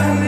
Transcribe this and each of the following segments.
Amen.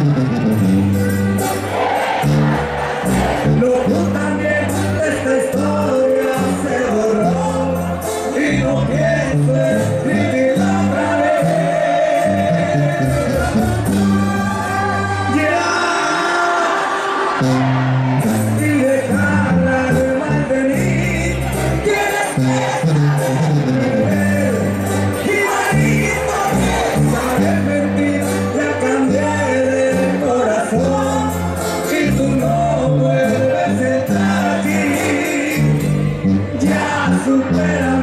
Tú también esta historia se borró y no piensas vivir otra vez. Ya, si de cada mal venís, ya. I feel better.